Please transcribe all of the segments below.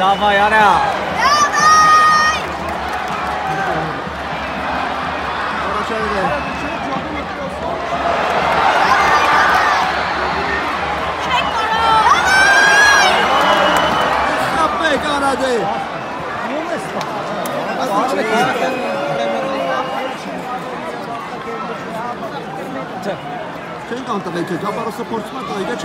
ざまやれちょんかん食ポーマいけ。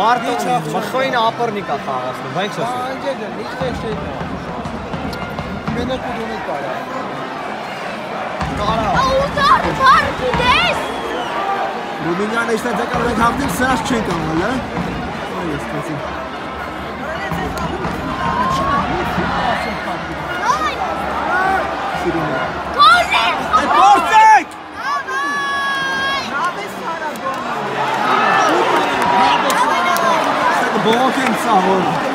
Մարտը մխվին ապրնիկ է խաղացնում, բայց չես։ Ռումինիան էստա դե կարող եք հավնել, սրանց չեն կանալ, հա։ Այ ես կասի։ Սիրում եմ։ 我建造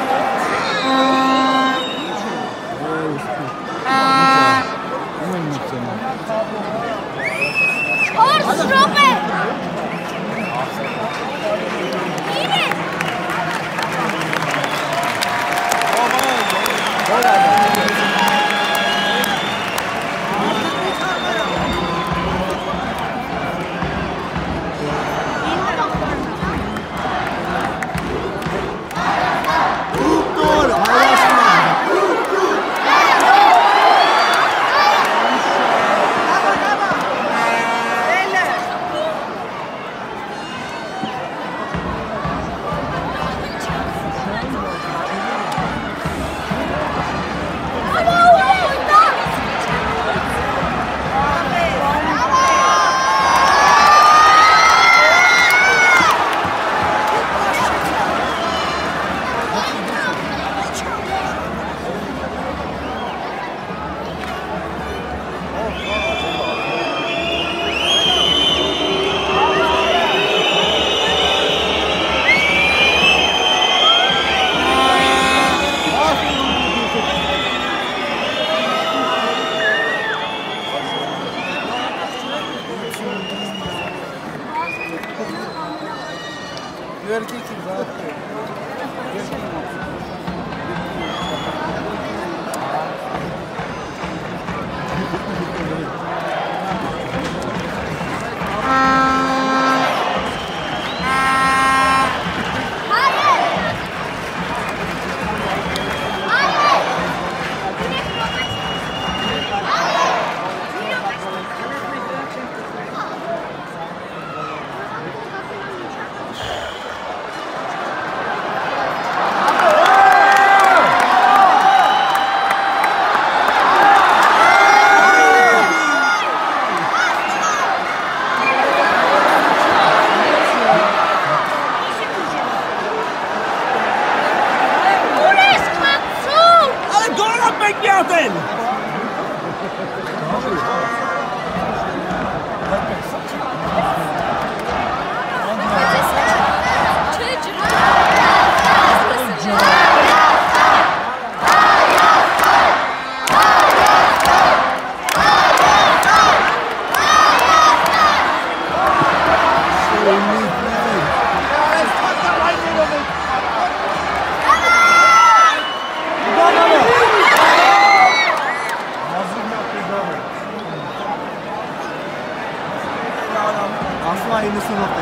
Asla yenilsin Rotte.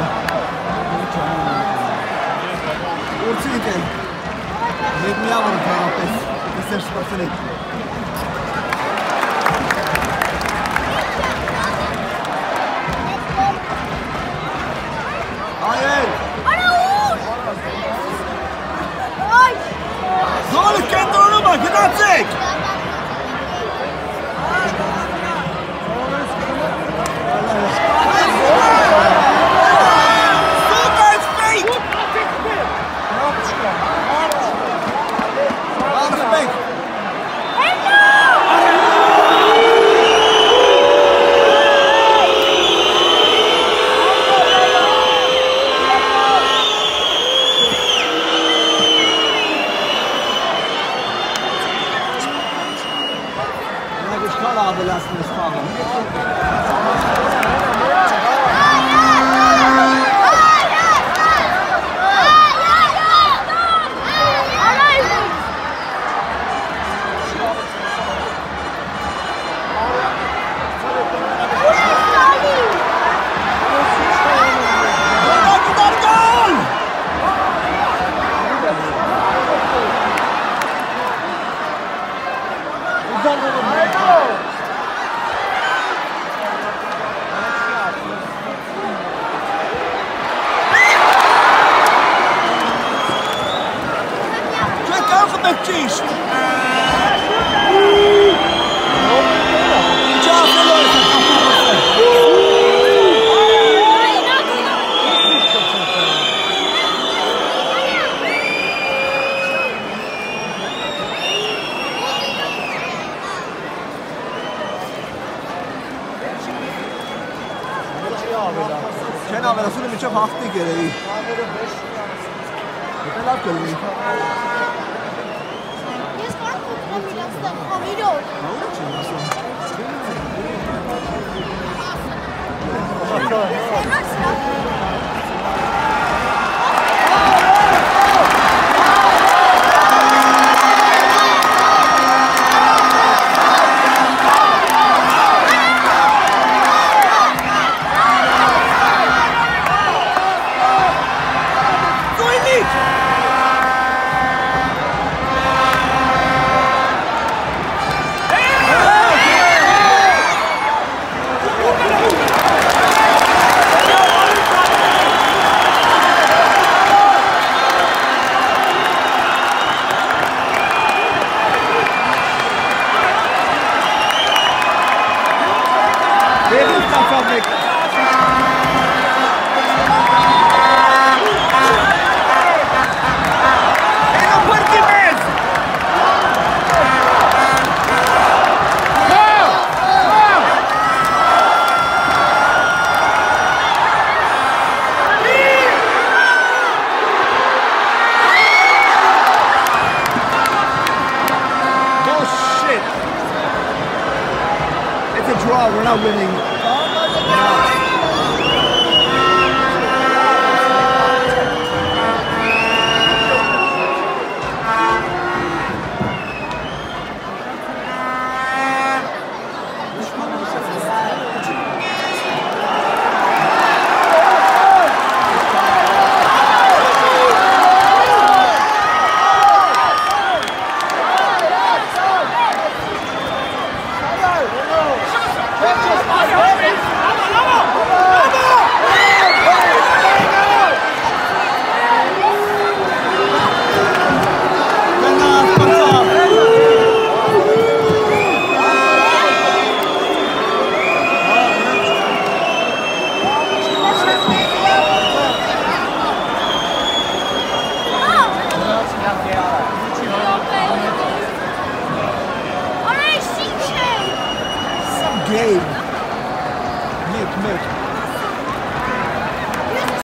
Určitě. Jedný jávor pro Lopez. Ty jsi špacený. Hayır. Ana uç. Ay. Ne olur kendi önüme gidecek. Չեն ավելացնում միջով հաղթիկ երևի։ Դա լավ կլինի։ Ես կարող եմ ֆոթոն իրացնել, համիրով։ Ո՞ւր չեմ ասում։ Զույնիկ։ draw. We're not winning.